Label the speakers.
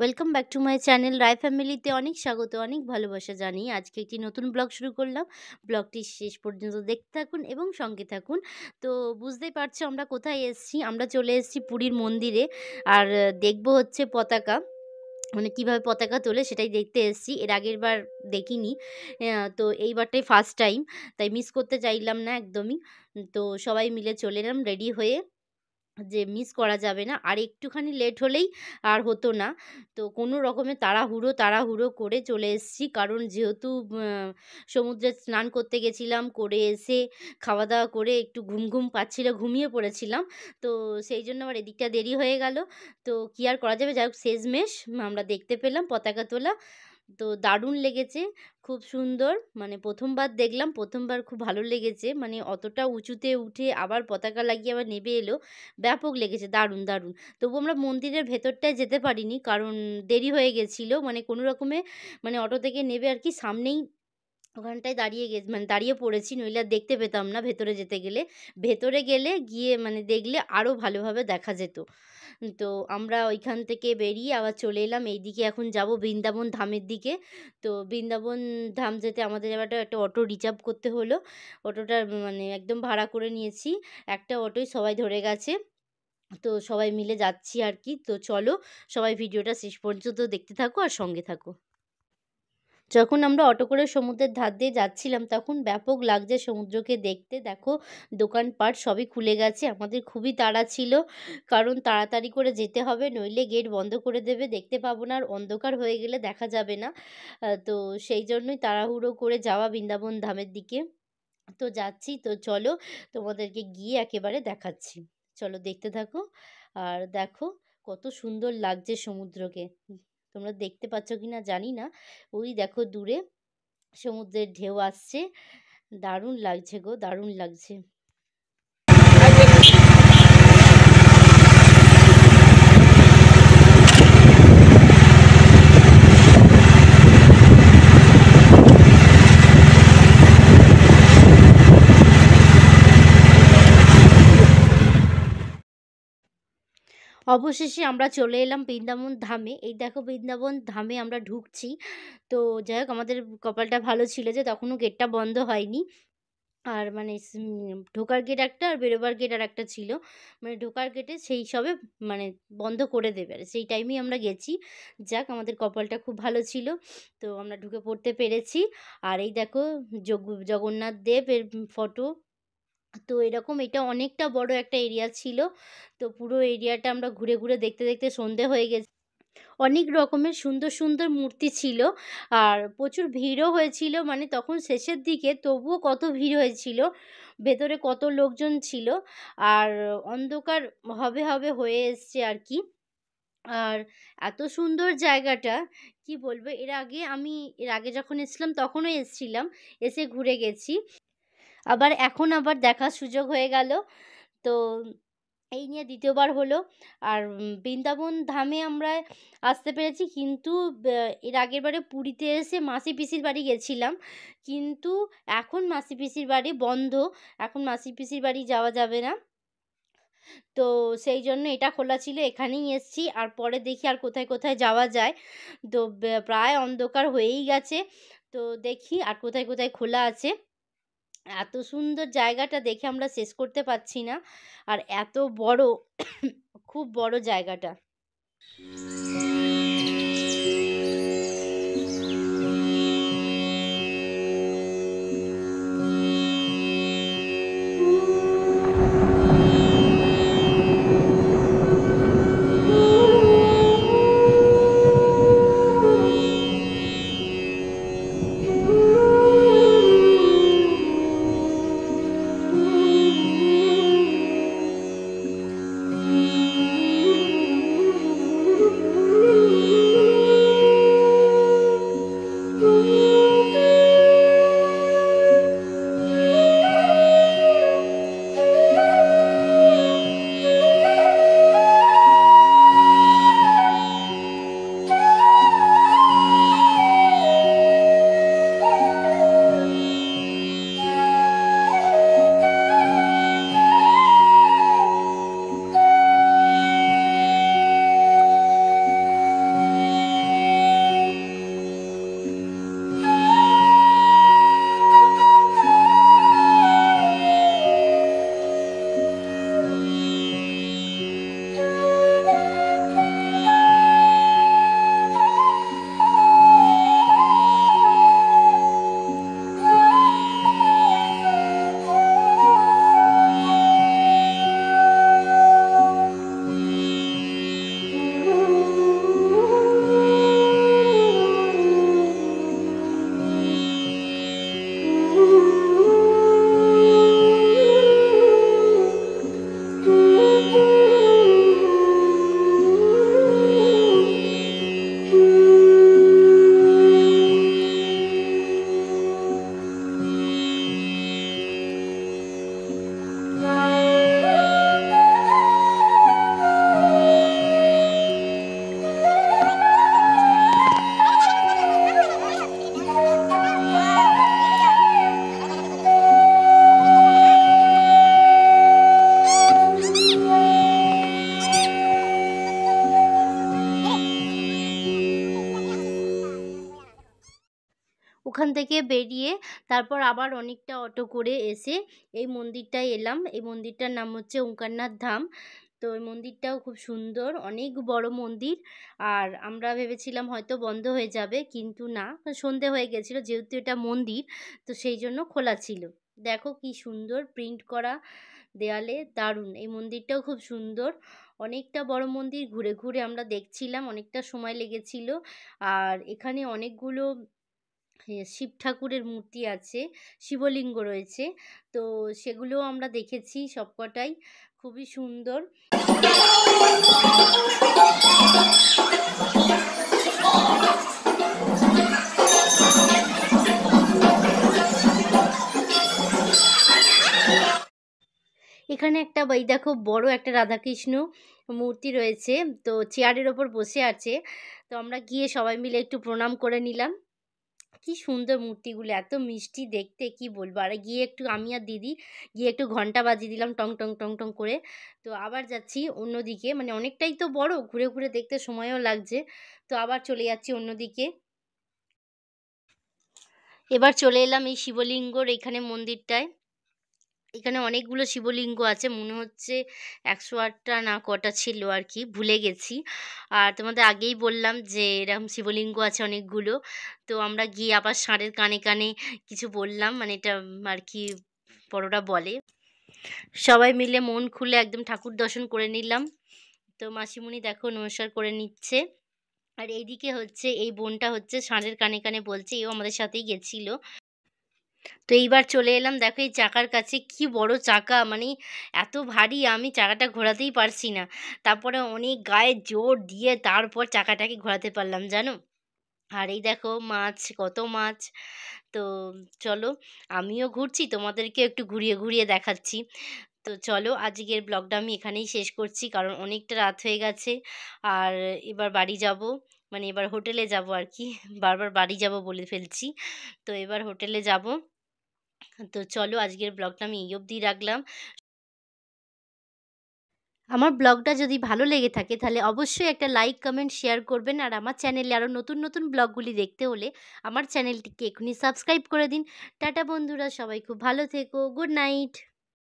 Speaker 1: Welcome back to my channel Roy ফ্যামিলিতে অনেক স্বাগত, অনেক ভালোবাসা জানিয়ে আজকে একটি নতুন ব্লগ শুরু করলাম। ব্লগটি শেষ পর্যন্ত দেখতে থাকুন এবং সঙ্গে থাকুন। তো বুঝতেই পারছ আমরা কোথায় এসেছি? আমরা চলে এসেছি পুরীর মন্দিরে আর দেখব হচ্ছে পতাকা। মানে কীভাবে পতাকা তোলে সেটাই দেখতে এসেছি। এর আগের বার দেখিনি। তো এইবারটাই ফার্স্ট টাইম তাই মিস করতে চাইলাম না একদমই। তো সবাই মিলে চলে এলাম রেডি হয়ে। যে মিস করা যাবে না। আর একটুখানি লেট হলেই আর হতো না। তো কোনো রকমে তাড়াহুড়ো তাড়াহুড়ো করে চলে এসেছি। কারণ যেহেতু সমুদ্রে স্নান করতে গেছিলাম, করে এসে খাওয়া দাওয়া করে একটু ঘুম ঘুম পাচ্ছিল, ঘুমিয়ে পড়েছিলাম। তো সেই জন্য আবার এদিকটা দেরি হয়ে গেল। তো কী আর করা যাবে? যাই হোক, শেষমেশ আমরা দেখতে পেলাম পতাকা তোলা। তো দারুণ লেগেছে। খুব সুন্দর। মানে প্রথমবার দেখলাম, প্রথমবার খুব ভালো লেগেছে। মানে অতটা উঁচুতে উঠে আবার পতাকা লাগিয়ে আবার নেবে এলো। ব্যাপক লেগেছে, দারুণ দারুণ। তবু আমরা মন্দিরের ভেতরটায় যেতে পারিনি, কারণ দেরি হয়ে গেছিল। মানে কোনো রকমে মানে অটো থেকে নেবে আর কি সামনেই ওখানটায় দাঁড়িয়ে গে মানে দাঁড়িয়ে পড়েছি, নইলে আর দেখতে পেতাম না ভেতরে যেতে গেলে। ভেতরে গেলে গিয়ে মানে দেখলে আরও ভালোভাবে দেখা যেত। তো আমরা ওইখান থেকে বেরিয়ে আবার চলে এলাম, এইদিকে এখন যাব বৃন্দাবন ধামের দিকে। তো বৃন্দাবন ধাম যেতে আমাদের এবার একটা অটো রিজার্ভ করতে হলো। অটোটা মানে একদম ভাড়া করে নিয়েছি। একটা অটোই সবাই ধরে গেছে। তো সবাই মিলে যাচ্ছি আর কি। তো চলো সবাই ভিডিওটা শেষ পর্যন্ত দেখতে থাকো আর সঙ্গে থাকো। যখন আমরা অটো করে সমুদ্রের ধার দিয়ে যাচ্ছিলাম, তখন ব্যাপক লাগছে সমুদ্রকে দেখতে। দেখো, দোকানপাট সবই খুলে গেছে, আমাদের খুবই তাড়া ছিল। কারণ তাড়াতাড়ি করে যেতে হবে, নইলে গেট বন্ধ করে দেবে, দেখতে পাবো না, আর অন্ধকার হয়ে গেলে দেখা যাবে না। তো সেই জন্যই তাড়াহুড়ো করে যাওয়া বৃন্দাবন ধামের দিকে। তো যাচ্ছি, তো চলো, তোমাদেরকে গিয়ে একেবারে দেখাচ্ছি। চলো দেখতে থাকো, আর দেখো কত সুন্দর লাগছে সমুদ্রকে। তোমরা দেখতে পাচ্ছ কি না জানি না। ওই দেখো দূরে সমুদ্রের ঢেউ আসছে। দারুণ লাগছে গো, দারুণ লাগছে। অবশেষে আমরা চলে এলাম বৃন্দাবন ধামে। এই দেখো বৃন্দাবন ধামে আমরা ঢুকছি। তো যাই হোক, আমাদের কপালটা ভালো ছিল যে তখনও গেটটা বন্ধ হয়নি। আর মানে ঢোকার গেট একটা আর বেরোবার গেট আর একটা ছিল। মানে ঢোকার গেটে সেই সবে মানে বন্ধ করে দেবে। আর সেই টাইমেই আমরা গেছি। যাক, আমাদের কপালটা খুব ভালো ছিল। তো আমরা ঢুকে পড়তে পেরেছি। আর এই দেখো জগ- জগন্নাথ দেবের ফটো তো এরকম এটা অনেকটা বড় একটা এরিয়া ছিল। তো পুরো এরিয়াটা আমরা ঘুরে ঘুরে দেখতে দেখতে সন্ধে হয়ে গেছে। অনেক রকমের সুন্দর সুন্দর মূর্তি ছিল। আর প্রচুর ভিড়ও হয়েছিল। মানে তখন শেষের দিকে তবুও কত ভিড় হয়েছিল। ভেতরে কত লোকজন ছিল। আর অন্ধকার হবে হবে হয়ে এসছে আর কি। আর এত সুন্দর জায়গাটা, কি বলব? এর আগে আমি, এর আগে যখন এসেছিলাম তখনও এসেছিলাম। এসে ঘুরে গেছি। আবার এখন আবার দেখার সুযোগ হয়ে গেল। তো এই নিয়ে দ্বিতীয়বার হলো। আর বৃন্দাবন ধামে আমরা আসতে পেরেছি কিন্তু এর আগের বারে পুরীতে এসে মাসি পিসির বাড়ি গেছিলাম। কিন্তু এখন মাসি পিসির বাড়ি বন্ধ। এখন মাসি পিসির বাড়ি যাওয়া যাবে না। তো সেই জন্য এটা খোলা ছিল, এখানেই এসছি। আর পরে দেখি আর কোথায় কোথায় যাওয়া যায়। তো প্রায় অন্ধকার হয়েই গেছে। তো দেখি আর কোথায় কোথায় খোলা আছে। এত সুন্দর জায়গাটা দেখে আমরা শেষ করতে পারছি না। আর এত বড়, খুব বড় জায়গাটা। বেরিয়ে তারপর আবার অনেকটা অটো করে এসে এই মন্দিরটায় এলাম। এই মন্দিরটার নাম হচ্ছে ওঙ্কারনাথ ধাম। তো ওই মন্দিরটাও খুব সুন্দর, অনেক বড় মন্দির। আর আমরা ভেবেছিলাম হয়তো বন্ধ হয়ে যাবে, কিন্তু না, সন্ধে হয়ে গেছিল যেহেতু এটা মন্দির, তো সেই জন্য খোলা ছিল। দেখো কি সুন্দর প্রিন্ট করা দেয়ালে, দারুণ। এই মন্দিরটাও খুব সুন্দর। অনেকটা বড় মন্দির, ঘুরে ঘুরে আমরা দেখছিলাম, অনেকটা সময় লেগেছিল। আর এখানে অনেকগুলো শিব ঠাকুরের মূর্তি আছে, শিবলিঙ্গ রয়েছে। তো সেগুলোও আমরা দেখেছি সবকটাই। খুবই সুন্দর। এখানে একটা এই দেখো বড় একটা রাধাকৃষ্ণ মূর্তি রয়েছে। তো চেয়ারের ওপর বসে আছে। তো আমরা গিয়ে সবাই মিলে একটু প্রণাম করে নিলাম। কি সুন্দর মূর্তিগুলো, এত মিষ্টি দেখতে, কি বলব? আর গিয়ে একটু আমি আর দিদি গিয়ে একটু ঘণ্টা বাজিয়ে দিলাম টং টং টং টং করে। তো আবার যাচ্ছি অন্যদিকে মানে অনেকটাই তো বড়, ঘুরে ঘুরে দেখতে সময়ও লাগছে। তো আবার চলে যাচ্ছি অন্যদিকে। এবার চলে এলাম এই শিবলিঙ্গর এখানে মন্দিরটায়। এখানে অনেকগুলো শিবলিঙ্গ আছে, মনে হচ্ছে একশো আটটা না কটা ছিল আর কি ভুলে গেছি। আর তোমাদের আগেই বললাম যে এরকম শিবলিঙ্গ আছে অনেকগুলো, তো আমরা গিয়ে আবার ষাঁড়ের কানে কানে কিছু বললাম মানে এটা আর কি বড়োরা বলে। সবাই মিলে মন খুলে একদম ঠাকুর দর্শন করে নিলাম। তো মাসিমণি দেখো নমস্কার করে নিচ্ছে। আর এইদিকে হচ্ছে, এই বোনটা হচ্ছে ষাঁড়ের কানে কানে বলছে, এও আমাদের সাথেই গেছিল। তো এইবার চলে এলাম, দেখো এই চাকার কাছে। কি বড় চাকা মানে এত ভারী, আমি চাকাটা ঘোরাতেই পারছি না। তারপরে অনেক গায়ে জোর দিয়ে তারপর চাকাটাকে ঘোরাতে পারলাম, জানো? আর এই দেখো মাছ, কত মাছ। তো চলো, আমিও ঘুরছি তোমাদেরকে একটু ঘুরিয়ে ঘুরিয়ে দেখাচ্ছি। তো চলো, আজকের ব্লগটা আমি এখানেই শেষ করছি, কারণ অনেকটা রাত হয়ে গেছে। আর এবার বাড়ি যাব মানে এবার হোটেলে যাব আর কি। বারবার বাড়ি যাব বলে ফেলছি। তো এবার হোটেলে যাব। তো চলো আজকের ব্লগটা আমি এই অবধি রাখলাম। আমার ব্লগটা যদি ভালো লেগে থাকে তাহলে অবশ্যই একটা লাইক কমেন্ট শেয়ার করবেন আর আমার চ্যানেলে আরও নতুন নতুন ব্লগগুলি দেখতে হলে আমার চ্যানেলটিকে এখনই সাবস্ক্রাইব করে দিন। টাটা বন্ধুরা, সবাই খুব ভালো থেকো গুড নাইট